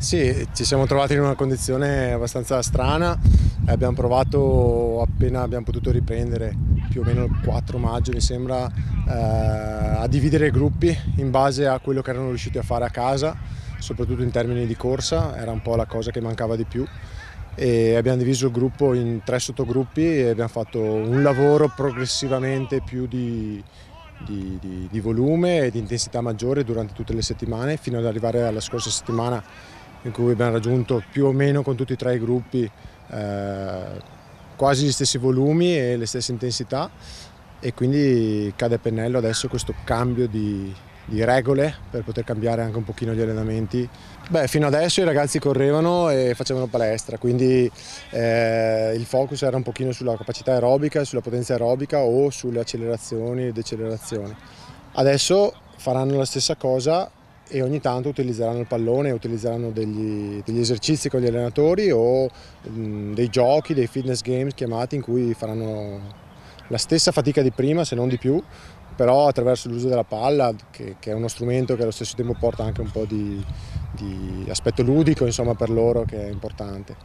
Sì, ci siamo trovati in una condizione abbastanza strana, abbiamo provato appena abbiamo potuto riprendere, più o meno il 4 maggio mi sembra, eh, a dividere i gruppi in base a quello che erano riusciti a fare a casa, soprattutto in termini di corsa, era un po' la cosa che mancava di più. E abbiamo diviso il gruppo in tre sottogruppi e abbiamo fatto un lavoro progressivamente più di, di, di, di volume e di intensità maggiore durante tutte le settimane fino ad arrivare alla scorsa settimana in cui abbiamo raggiunto più o meno con tutti e tre i gruppi eh, quasi gli stessi volumi e le stesse intensità e quindi cade a pennello adesso questo cambio di, di regole per poter cambiare anche un pochino gli allenamenti. Beh, fino adesso i ragazzi correvano e facevano palestra, quindi eh, il focus era un pochino sulla capacità aerobica, sulla potenza aerobica o sulle accelerazioni e decelerazioni. Adesso faranno la stessa cosa e ogni tanto utilizzeranno il pallone utilizzeranno degli, degli, esercizi con gli allenatori o mh, dei giochi, dei fitness games chiamati in cui faranno la stessa fatica di prima se non di più però attraverso l'uso della palla che, che, è uno strumento che allo stesso tempo porta anche un po' di, di aspetto ludico insomma, per loro che è importante.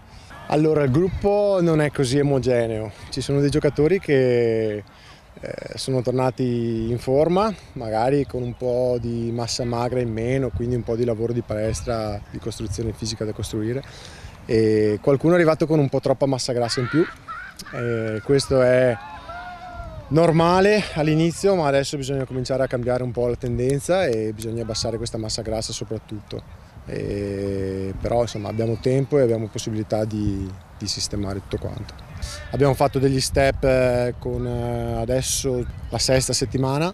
Allora il gruppo non è così omogeneo, ci sono dei giocatori che eh, sono tornati in forma, magari con un po' di massa magra in meno, quindi un po' di lavoro di palestra, di costruzione fisica da costruire e qualcuno è arrivato con un po' troppa massa grassa in più. E questo è normale all'inizio, ma adesso bisogna cominciare a cambiare un po' la tendenza e bisogna abbassare questa massa grassa soprattutto. E, però insomma abbiamo tempo e abbiamo possibilità di, di sistemare tutto quanto. Abbiamo fatto degli step eh, con eh, adesso la sesta settimana,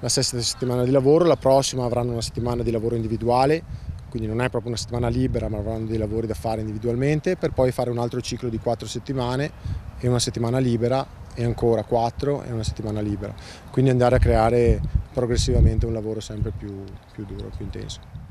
la sesta settimana di lavoro, la prossima avranno una settimana di lavoro individuale, quindi non è proprio una settimana libera ma avranno dei lavori da fare individualmente per poi fare un altro ciclo di quattro settimane e una settimana libera e ancora quattro e una settimana libera. Quindi andare a creare progressivamente un lavoro sempre più, più duro, più intenso.